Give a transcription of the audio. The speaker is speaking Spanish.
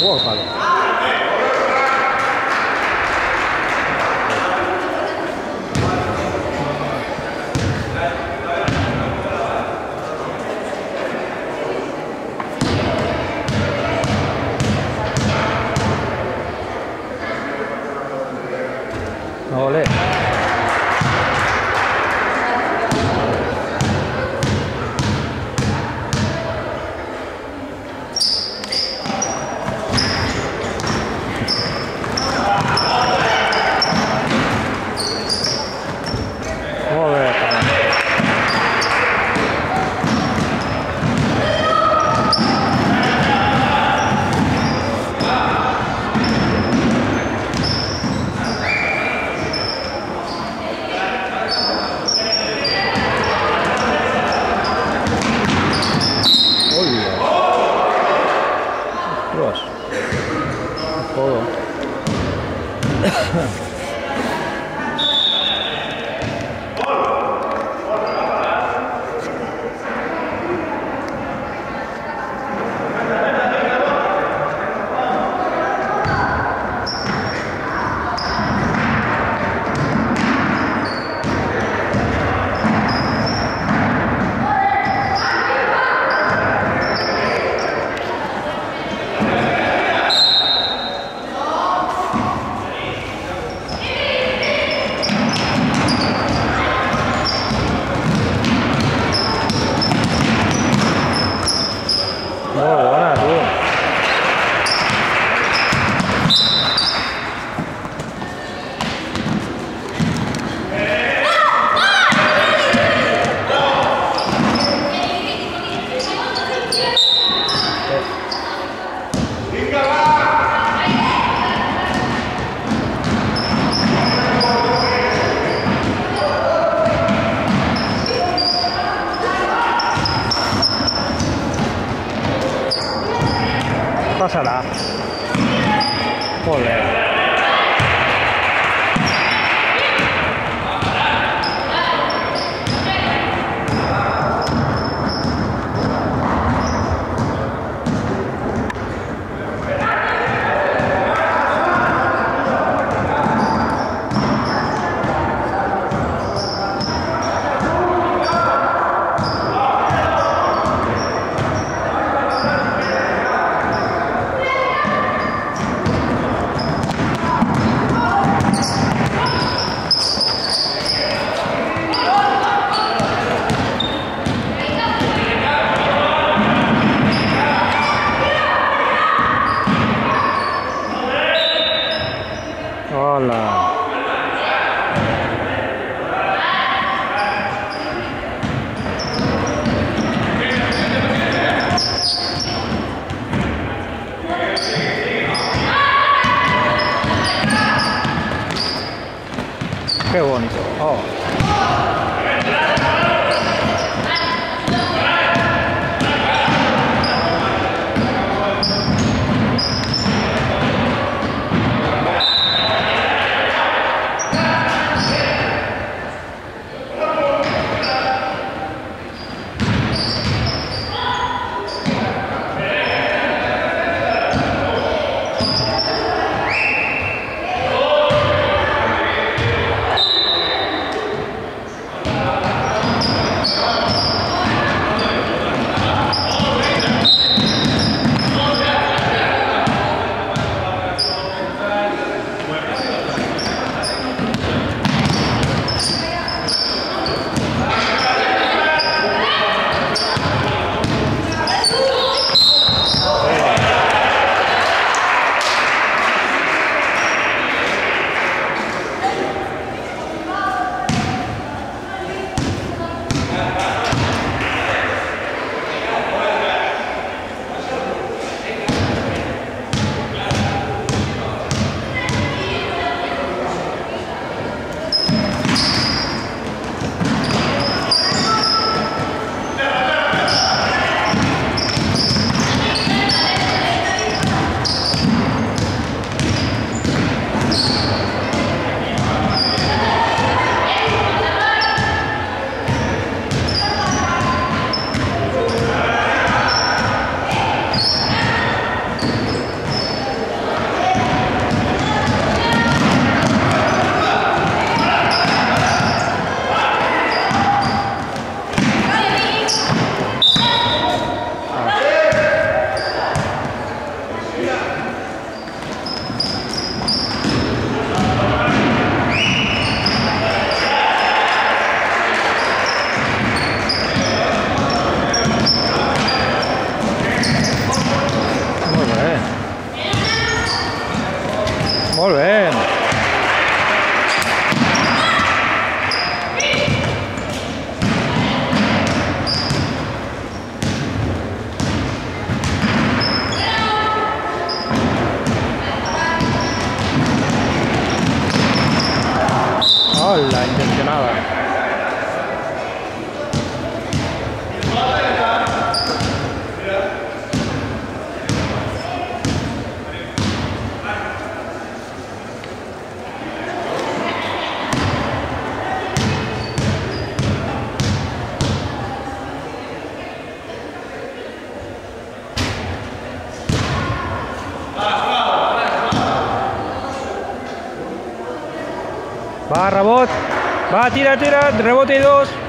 多好看呐 Huh. 过来。กโ Qué bonito. Oh. molt bé. Hola, intencionada. Va, rebot. Va, tira, tira. Rebote dos.